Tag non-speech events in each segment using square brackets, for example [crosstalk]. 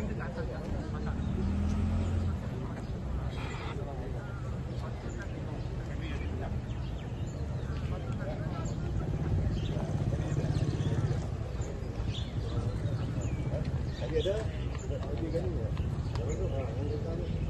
You dengar. Tadi ada? Tadi kan kan ya? Tadi kan ya? Tadi kan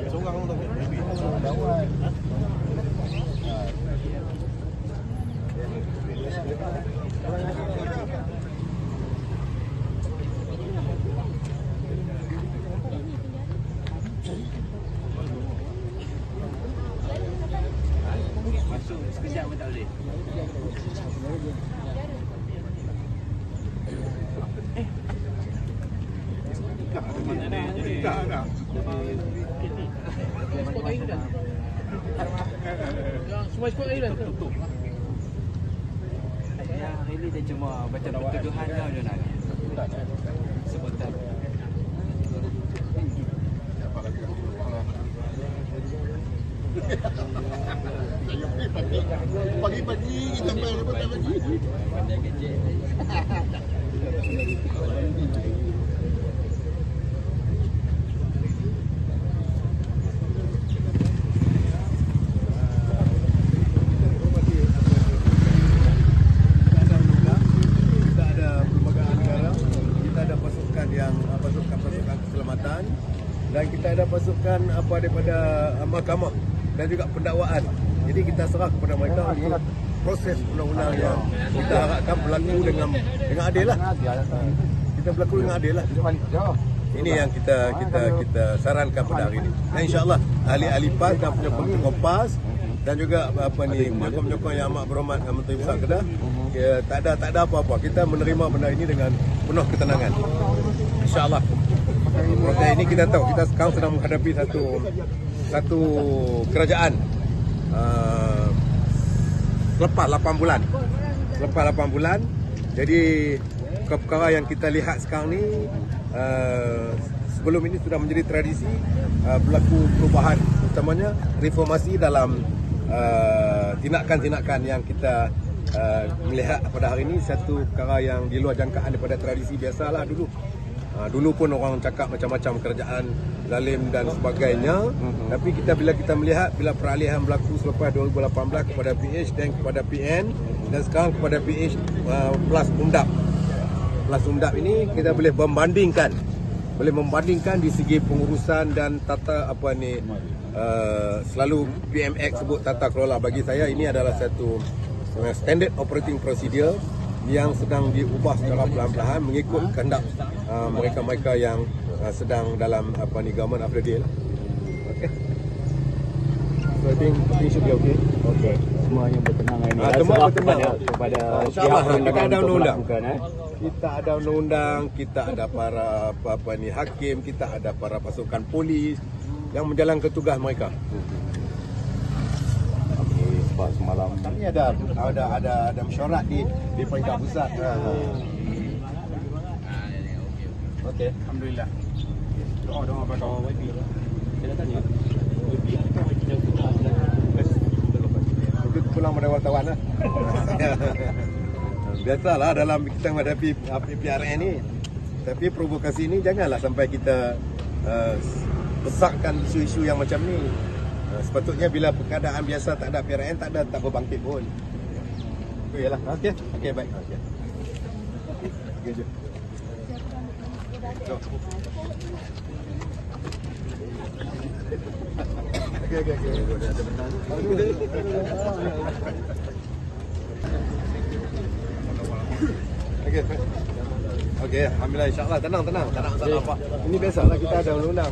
Yang ini dia cuma baca pertuduhan dia nak. Sebentar. Pagi-pagi kita main apa pagi. [laughs] kita ada perlembagaan negara, kita ada pasukan yang uh, keselamatan dan kita ada pasukan apa daripada uh, mahkamah dan juga pendakwaan. Jadi kita serah kepada mereka untuk proses undang-undang yang kita harapkan berlaku dengan dengan adil lah. Kita berlaku dengan adil lah. Ini yang kita kita kita sarankan pada hari ini. Dan insya-Allah ahli-ahli PAS dan penyokong-penyokong dan juga apa ni penyokong-penyokong yang amat berhormat dengan Menteri Besar Kedah ya, tak ada tak ada apa-apa. Kita menerima benda ini dengan penuh ketenangan. Insya-Allah. Proses ini kita tahu kita sekarang sedang menghadapi satu satu kerajaan uh, lepas 8 bulan. Lepas 8 bulan. Jadi perkara yang kita lihat sekarang ni uh, sebelum ini sudah menjadi tradisi uh, berlaku perubahan utamanya reformasi dalam uh, tindakan-tindakan yang kita uh, melihat pada hari ini satu perkara yang di luar jangkaan daripada tradisi biasalah dulu. Uh, dulu pun orang cakap macam-macam kerajaan zalim dan sebagainya. Mm-hmm. tapi kita bila kita melihat bila peralihan berlaku selepas 2018 kepada PH dan kepada PN dan sekarang kepada PH uh, plus undap. Plus undap ini kita boleh membandingkan boleh membandingkan di segi pengurusan dan tata apa ni uh, selalu PMX sebut tata kelola. Bagi saya ini adalah satu standard operating procedure yang sedang diubah secara perlahan-lahan mengikut kehendak uh, mereka-mereka yang uh, sedang dalam apa ni government of the day lah. Okay. So I think it should be okay. Okey, semuanya bertenang hari ni. Ah, semua bertenang. kepada InsyaAllah, pihak kita ada undang-undang. melakukan, eh. Kita ada undang-undang, kita ada para apa, apa ni hakim, kita ada para pasukan polis yang menjalankan tugas mereka. Sebab semalam Kami ada ada ada ada mesyuarat di di peringkat pusat. Okey. Alhamdulillah. Doa doa pada YB. Saya tanya. Itu pulang pada wartawan lah. [laughs] Biasalah dalam kita menghadapi apa, PRN ni. Tapi provokasi ni janganlah sampai kita uh, besarkan isu-isu yang macam ni. Eh, sepatutnya bila keadaan biasa tak ada PRN tak ada tak berbangkit pun. Okey lah. Okey. Okey baik. Okey. Okey je. Okey okey okey. Okey. Okey, alhamdulillah insya-Allah tenang tenang, tak ada apa-apa. Ini biasalah kita ada undang-undang.